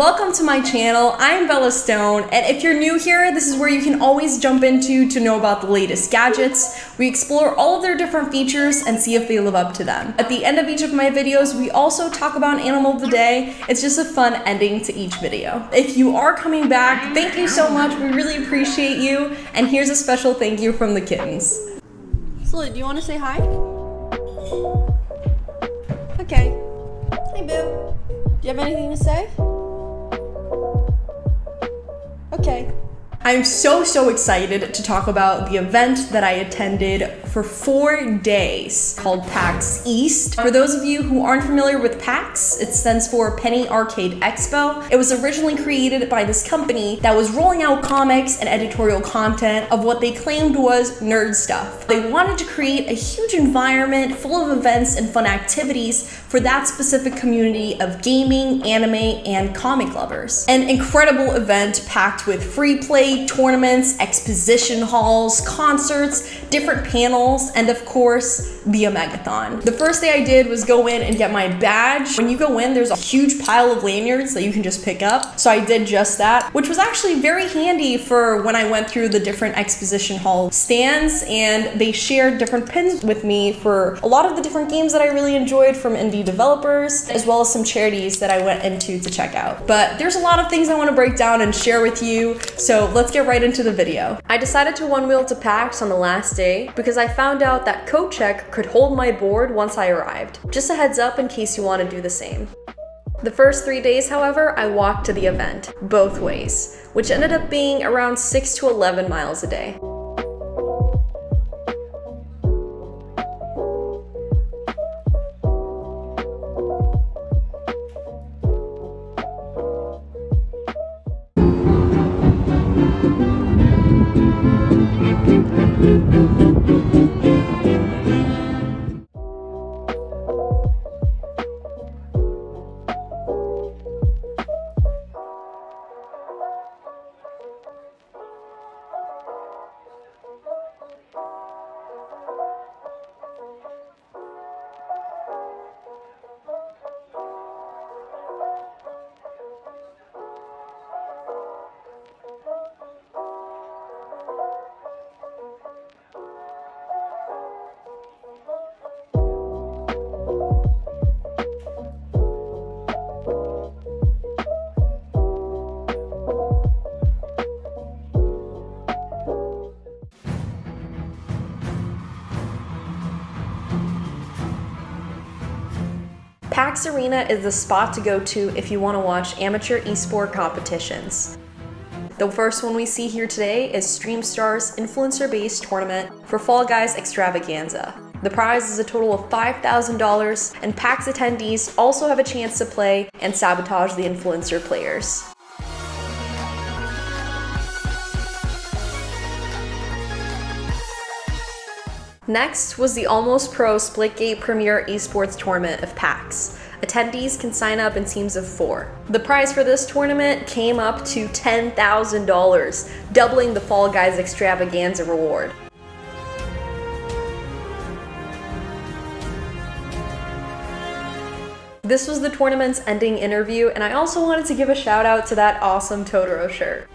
welcome to my channel. I'm Bella Stone, and if you're new here, this is where you can always jump into to know about the latest gadgets. We explore all of their different features and see if they live up to them. At the end of each of my videos, we also talk about an animal of the day. It's just a fun ending to each video. If you are coming back, thank you so much. We really appreciate you, and here's a special thank you from the kittens. Sully, do you want to say hi? Okay. Hey, Boo. Do you have anything to say? Okay. I'm so, so excited to talk about the event that I attended for four days called PAX East. For those of you who aren't familiar with PAX, it stands for Penny Arcade Expo. It was originally created by this company that was rolling out comics and editorial content of what they claimed was nerd stuff. They wanted to create a huge environment full of events and fun activities for that specific community of gaming, anime, and comic lovers. An incredible event packed with free play tournaments, exposition halls, concerts, different panels, and of course, the Omegathon. The first thing I did was go in and get my badge. When you go in, there's a huge pile of lanyards that you can just pick up. So I did just that, which was actually very handy for when I went through the different exposition hall stands and they shared different pins with me for a lot of the different games that I really enjoyed from developers, as well as some charities that I went into to check out. But there's a lot of things I want to break down and share with you. So let's get right into the video. I decided to one wheel to PAX on the last day because I found out that CodeCheck could hold my board once I arrived. Just a heads up in case you want to do the same. The first three days, however, I walked to the event, both ways, which ended up being around 6 to 11 miles a day. Arena is the spot to go to if you want to watch amateur esport competitions. The first one we see here today is StreamStar's influencer-based tournament for Fall Guys Extravaganza. The prize is a total of $5,000, and PAX attendees also have a chance to play and sabotage the influencer players. Next was the Almost Pro Splitgate Premier Esports Tournament of PAX. Attendees can sign up in teams of four. The prize for this tournament came up to $10,000, doubling the Fall Guys Extravaganza reward. This was the tournament's ending interview, and I also wanted to give a shout out to that awesome Totoro shirt.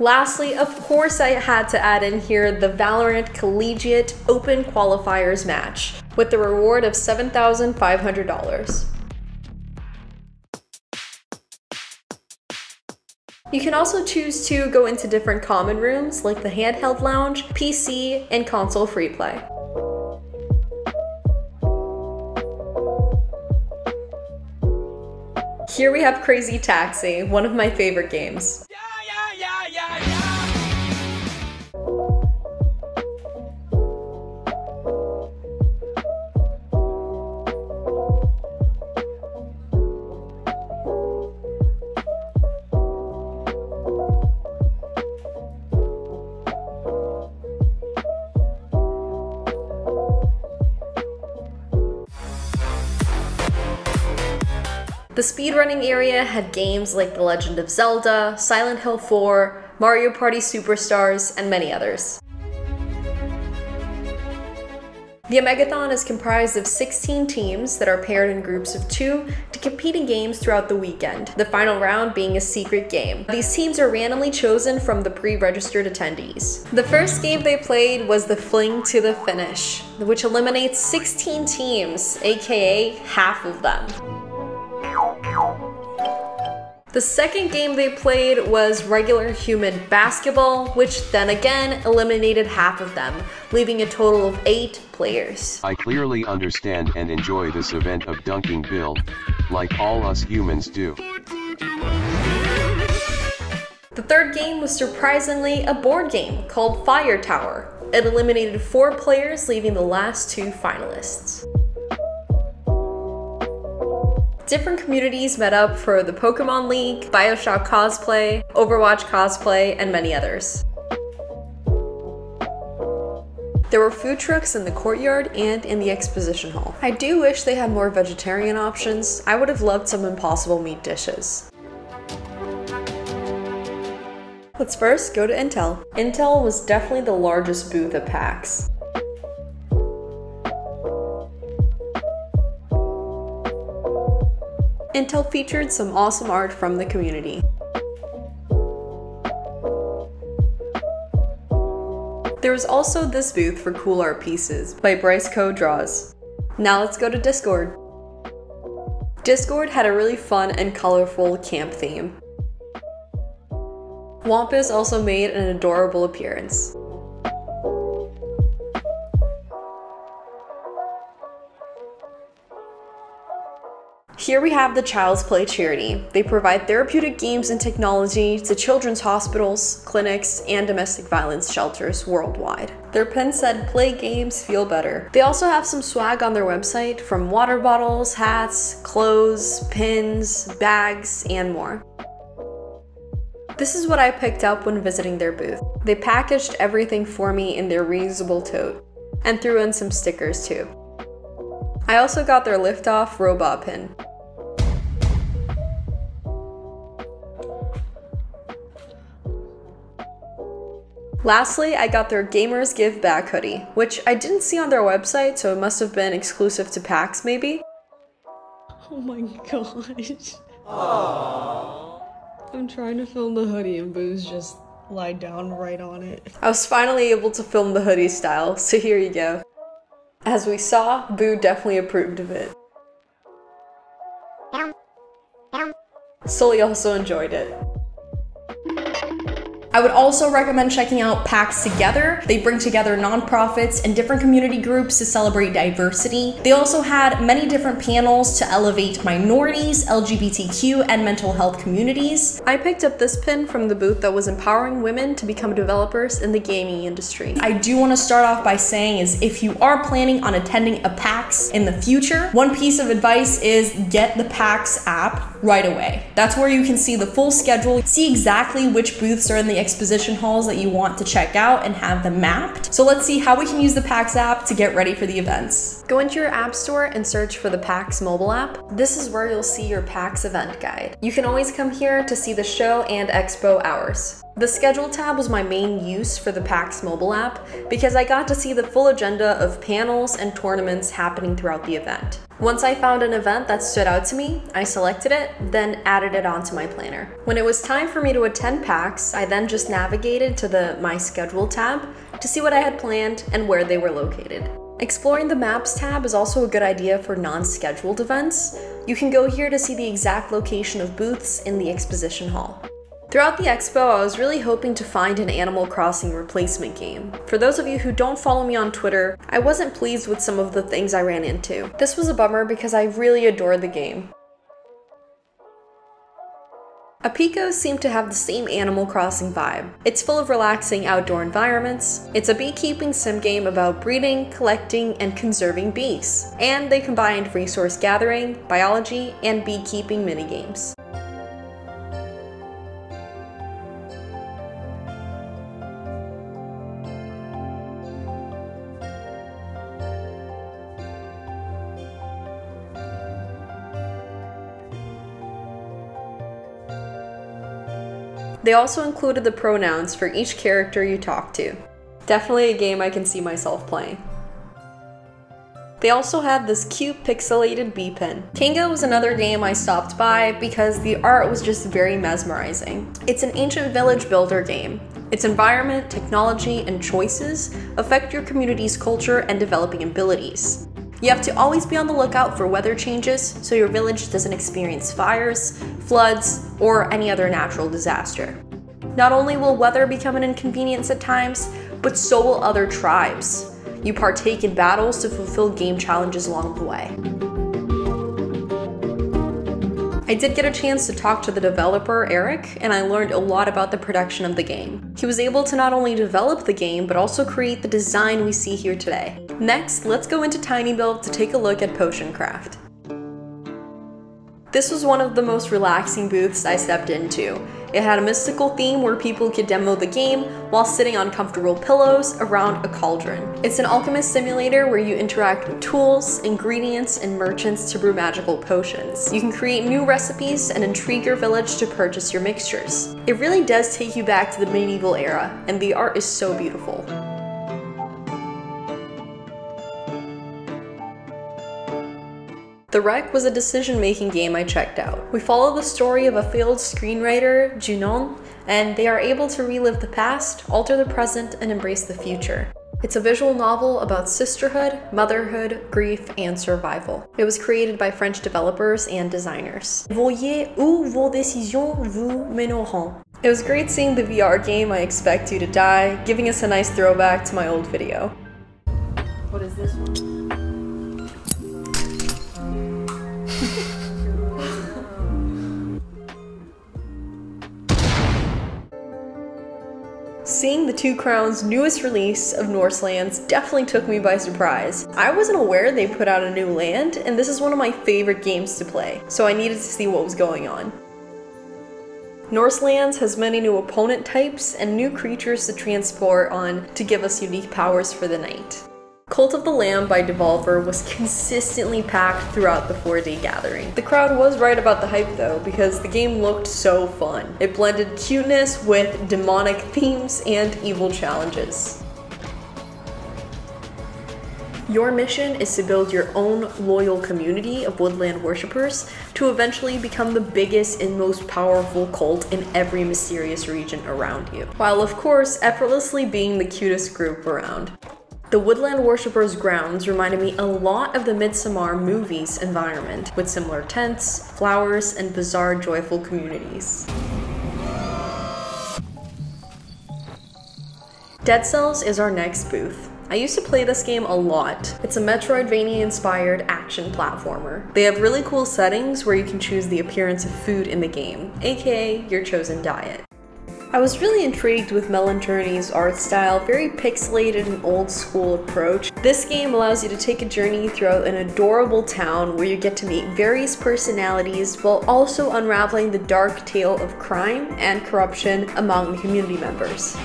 Lastly, of course I had to add in here the Valorant Collegiate Open Qualifiers match with the reward of $7,500. You can also choose to go into different common rooms like the handheld lounge, PC, and console free play. Here we have Crazy Taxi, one of my favorite games. The speedrunning area had games like The Legend of Zelda, Silent Hill 4, Mario Party Superstars, and many others. The Omegathon is comprised of 16 teams that are paired in groups of two to compete in games throughout the weekend, the final round being a secret game. These teams are randomly chosen from the pre-registered attendees. The first game they played was the Fling to the Finish, which eliminates 16 teams, aka half of them. The second game they played was regular human basketball, which then again eliminated half of them, leaving a total of eight players. I clearly understand and enjoy this event of dunking Bill, like all us humans do. The third game was surprisingly a board game called Fire Tower. It eliminated four players, leaving the last two finalists. Different communities met up for the Pokemon League, Bioshock cosplay, Overwatch cosplay, and many others. There were food trucks in the courtyard and in the exposition hall. I do wish they had more vegetarian options. I would have loved some impossible meat dishes. Let's first go to Intel. Intel was definitely the largest booth at PAX. Intel featured some awesome art from the community. There was also this booth for cool art pieces by Bryce Co Draws. Now let's go to Discord. Discord had a really fun and colorful camp theme. Wumpus also made an adorable appearance. Here we have the Child's Play charity. They provide therapeutic games and technology to children's hospitals, clinics, and domestic violence shelters worldwide. Their pin said, play games, feel better. They also have some swag on their website from water bottles, hats, clothes, pins, bags, and more. This is what I picked up when visiting their booth. They packaged everything for me in their reusable tote and threw in some stickers too. I also got their liftoff robot pin. Lastly, I got their Gamers Give Back hoodie, which I didn't see on their website, so it must have been exclusive to PAX maybe. Oh my gosh. Aww. I'm trying to film the hoodie and Boo's just lied down right on it. I was finally able to film the hoodie style, so here you go. As we saw, Boo definitely approved of it. Sully also enjoyed it. I would also recommend checking out PAX Together. They bring together nonprofits and different community groups to celebrate diversity. They also had many different panels to elevate minorities, LGBTQ, and mental health communities. I picked up this pin from the booth that was empowering women to become developers in the gaming industry. I do want to start off by saying is if you are planning on attending a PAX in the future, one piece of advice is get the PAX app right away. That's where you can see the full schedule, see exactly which booths are in the exposition halls that you want to check out and have them mapped. So let's see how we can use the PAX app to get ready for the events. Go into your app store and search for the PAX mobile app. This is where you'll see your PAX event guide. You can always come here to see the show and expo hours. The schedule tab was my main use for the PAX mobile app because I got to see the full agenda of panels and tournaments happening throughout the event. Once I found an event that stood out to me, I selected it, then added it onto my planner. When it was time for me to attend PAX, I then just navigated to the My Schedule tab to see what I had planned and where they were located. Exploring the Maps tab is also a good idea for non-scheduled events. You can go here to see the exact location of booths in the exposition hall. Throughout the expo, I was really hoping to find an Animal Crossing replacement game. For those of you who don't follow me on Twitter, I wasn't pleased with some of the things I ran into. This was a bummer because I really adored the game. Apico seemed to have the same Animal Crossing vibe. It's full of relaxing outdoor environments, it's a beekeeping sim game about breeding, collecting, and conserving bees, and they combined resource gathering, biology, and beekeeping minigames. They also included the pronouns for each character you talk to. Definitely a game I can see myself playing. They also had this cute pixelated bee pin. Kainga was another game I stopped by because the art was just very mesmerizing. It's an ancient village builder game. Its environment, technology, and choices affect your community's culture and developing abilities. You have to always be on the lookout for weather changes so your village doesn't experience fires, floods, or any other natural disaster. Not only will weather become an inconvenience at times, but so will other tribes. You partake in battles to fulfill game challenges along the way. I did get a chance to talk to the developer, Eric, and I learned a lot about the production of the game. He was able to not only develop the game, but also create the design we see here today. Next, let's go into tinyBuild to take a look at Potion Craft. This was one of the most relaxing booths I stepped into. It had a mystical theme where people could demo the game while sitting on comfortable pillows around a cauldron. It's an alchemist simulator where you interact with tools, ingredients, and merchants to brew magical potions. You can create new recipes and intrigue your village to purchase your mixtures. It really does take you back to the medieval era, and the art is so beautiful. The Wreck was a decision-making game I checked out. We follow the story of a failed screenwriter, Junon, and they are able to relive the past, alter the present, and embrace the future. It's a visual novel about sisterhood, motherhood, grief, and survival. It was created by French developers and designers. Voyez où vos décisions vous mèneront. It was great seeing the VR game I Expect You to Die, giving us a nice throwback to my old video. What is this one? Seeing the Two Crowns' newest release of Norselands definitely took me by surprise. I wasn't aware they put out a new land, and this is one of my favorite games to play, so I needed to see what was going on. Norselands has many new opponent types and new creatures to transport on to give us unique powers for the night. Cult of the Lamb by Devolver was consistently packed throughout the four day gathering. The crowd was right about the hype though, because the game looked so fun. It blended cuteness with demonic themes and evil challenges. Your mission is to build your own loyal community of woodland worshippers to eventually become the biggest and most powerful cult in every mysterious region around you, while of course effortlessly being the cutest group around. The Woodland Worshippers grounds reminded me a lot of the Midsommar movie's environment, with similar tents, flowers, and bizarre joyful communities. Dead Cells is our next booth. I used to play this game a lot. It's a Metroidvania inspired action platformer. They have really cool settings where you can choose the appearance of food in the game, aka your chosen diet. I was really intrigued with Melon Journey's art style, very pixelated and old school approach. This game allows you to take a journey throughout an adorable town where you get to meet various personalities while also unraveling the dark tale of crime and corruption among the community members.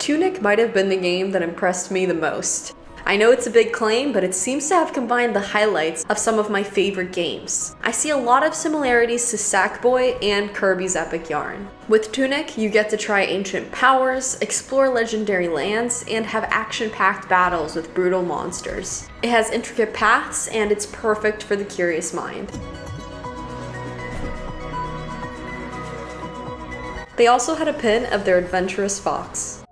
Tunic might have been the game that impressed me the most. I know it's a big claim, but it seems to have combined the highlights of some of my favorite games. I see a lot of similarities to Sackboy and Kirby's Epic Yarn. With Tunic, you get to try ancient powers, explore legendary lands, and have action-packed battles with brutal monsters. It has intricate paths, and it's perfect for the curious mind. They also had a pin of their adventurous fox.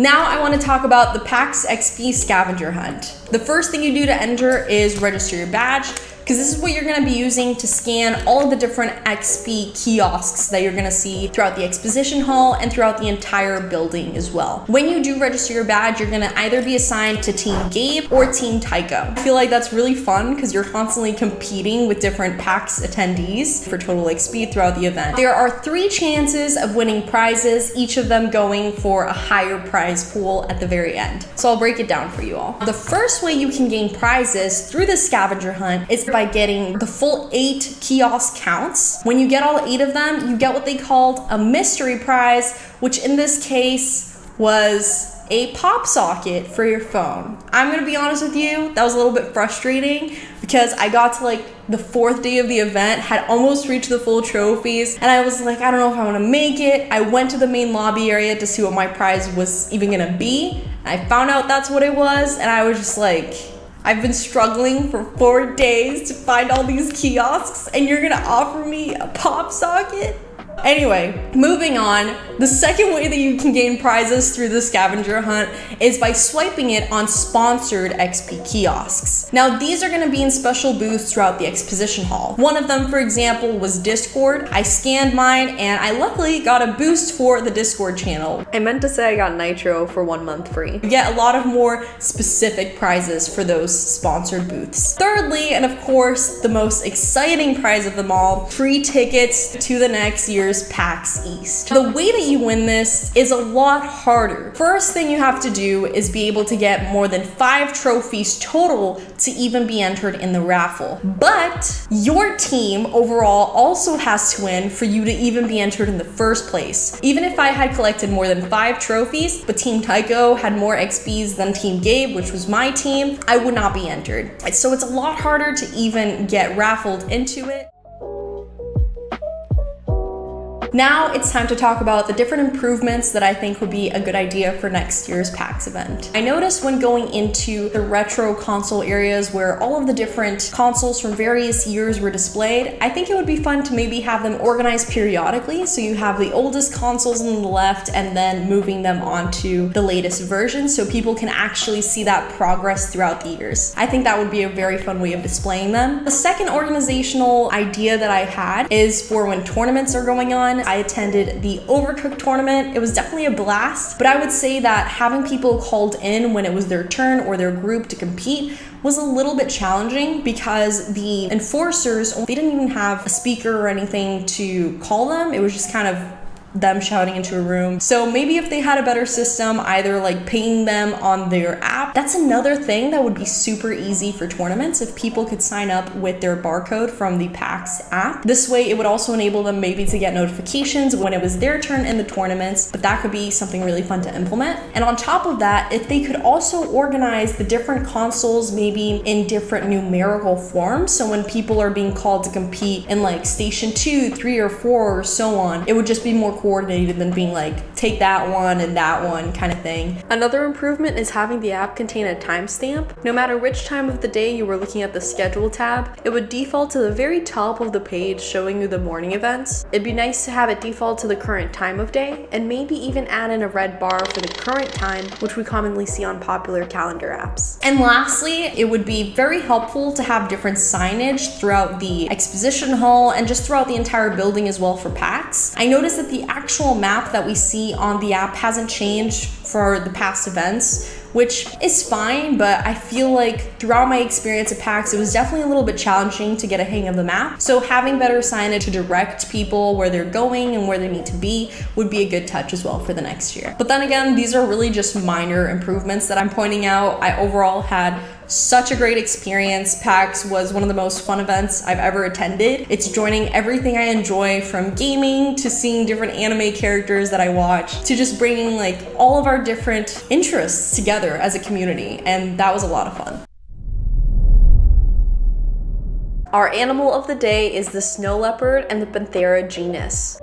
Now I want to talk about the PAX XP scavenger hunt. The first thing you do to enter is register your badge because this is what you're gonna be using to scan all the different XP kiosks that you're gonna see throughout the exposition hall and throughout the entire building as well. When you do register your badge, you're gonna either be assigned to Team Gabe or Team Tycho. I feel like that's really fun because you're constantly competing with different PAX attendees for total XP throughout the event. There are three chances of winning prizes, each of them going for a higher prize pool at the very end. So I'll break it down for you all. The first way you can gain prizes through the scavenger hunt is by getting the full eight kiosk counts. When you get all eight of them, you get what they called a mystery prize, which in this case was a pop socket for your phone. I'm gonna be honest with you, that was a little bit frustrating because I got to like the fourth day of the event, had almost reached the full trophies, and I was like, I don't know if I wanna make it. I went to the main lobby area to see what my prize was even gonna be. I found out that's what it was, and I was just like, I've been struggling for four days to find all these kiosks, and you're gonna offer me a pop socket? Anyway, moving on, the second way that you can gain prizes through the scavenger hunt is by swiping it on sponsored XP kiosks. Now, these are going to be in special booths throughout the exposition hall. One of them, for example, was Discord. I scanned mine and I luckily got a boost for the Discord channel. I meant to say I got Nitro for one month free. You get a lot of more specific prizes for those sponsored booths. Thirdly, and of course, the most exciting prize of them all, free tickets to the next year's PAX East. The way that you win this is a lot harder. First thing you have to do is be able to get more than five trophies total to even be entered in the raffle. But your team overall also has to win for you to even be entered in the first place. Even if I had collected more than five trophies, but Team Tycho had more XPs than Team Gabe, which was my team, I would not be entered. So it's a lot harder to even get raffled into it. Now it's time to talk about the different improvements that I think would be a good idea for next year's PAX event. I noticed when going into the retro console areas where all of the different consoles from various years were displayed, I think it would be fun to maybe have them organized periodically. So you have the oldest consoles on the left and then moving them onto the latest version so people can actually see that progress throughout the years. I think that would be a very fun way of displaying them. The second organizational idea that I had is for when tournaments are going on I attended the Overcooked tournament. It was definitely a blast, but I would say that having people called in when it was their turn or their group to compete was a little bit challenging because the enforcers, they didn't even have a speaker or anything to call them. It was just kind of them shouting into a room. So maybe if they had a better system, either like paying them on their app, that's another thing that would be super easy for tournaments if people could sign up with their barcode from the PAX app. This way, it would also enable them maybe to get notifications when it was their turn in the tournaments, but that could be something really fun to implement. And on top of that, if they could also organize the different consoles maybe in different numerical forms, so when people are being called to compete in like station two, three, or four, or so on, it would just be more coordinated than being like, take that one and that one kind of thing. Another improvement is having the app contain a timestamp. No matter which time of the day you were looking at the schedule tab, it would default to the very top of the page showing you the morning events. It'd be nice to have it default to the current time of day and maybe even add in a red bar for the current time, which we commonly see on popular calendar apps. And lastly, it would be very helpful to have different signage throughout the exposition hall and just throughout the entire building as well for PAX. I noticed that the actual map that we see on the app hasn't changed for the past events which is fine, but I feel like throughout my experience at PAX, it was definitely a little bit challenging to get a hang of the map. So having better signage to direct people where they're going and where they need to be would be a good touch as well for the next year. But then again, these are really just minor improvements that I'm pointing out. I overall had such a great experience. PAX was one of the most fun events I've ever attended. It's joining everything I enjoy from gaming to seeing different anime characters that I watch to just bringing like all of our different interests together as a community. And that was a lot of fun. Our animal of the day is the snow leopard and the Panthera genus.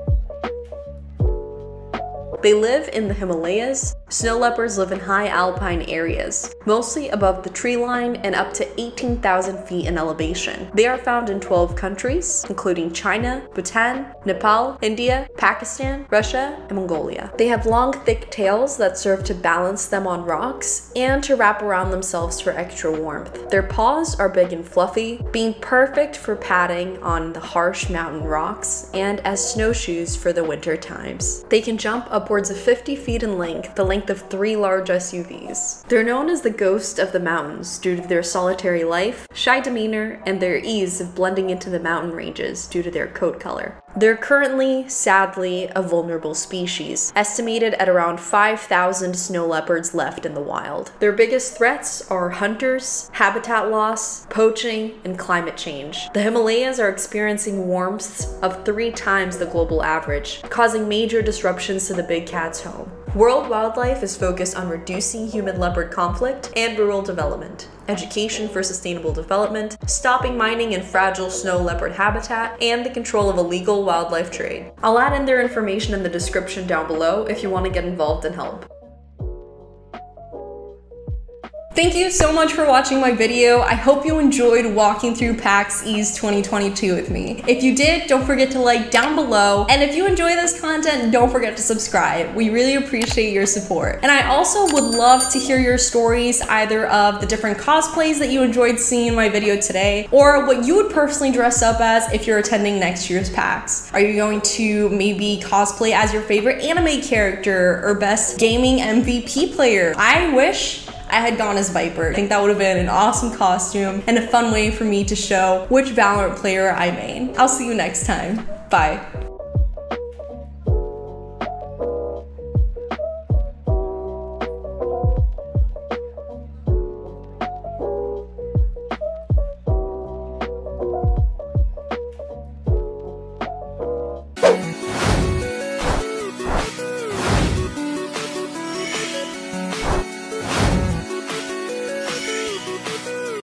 They live in the Himalayas. Snow leopards live in high alpine areas, mostly above the tree line and up to 18,000 feet in elevation. They are found in 12 countries, including China, Bhutan, Nepal, India, Pakistan, Russia, and Mongolia. They have long, thick tails that serve to balance them on rocks and to wrap around themselves for extra warmth. Their paws are big and fluffy, being perfect for padding on the harsh mountain rocks and as snowshoes for the winter times. They can jump upwards of 50 feet in length, the length of three large SUVs. They're known as the ghost of the mountains due to their solitary life, shy demeanor, and their ease of blending into the mountain ranges due to their coat color. They're currently, sadly, a vulnerable species, estimated at around 5,000 snow leopards left in the wild. Their biggest threats are hunters, habitat loss, poaching, and climate change. The Himalayas are experiencing warmths of three times the global average, causing major disruptions to the big cat's home. World Wildlife is focused on reducing human leopard conflict and rural development education for sustainable development, stopping mining in fragile snow leopard habitat, and the control of illegal wildlife trade. I'll add in their information in the description down below if you want to get involved and help. Thank you so much for watching my video. I hope you enjoyed walking through PAX East 2022 with me. If you did, don't forget to like down below. And if you enjoy this content, don't forget to subscribe. We really appreciate your support. And I also would love to hear your stories either of the different cosplays that you enjoyed seeing in my video today, or what you would personally dress up as if you're attending next year's PAX. Are you going to maybe cosplay as your favorite anime character or best gaming MVP player? I wish I had gone as Viper. I think that would have been an awesome costume and a fun way for me to show which Valorant player I main. I'll see you next time. Bye.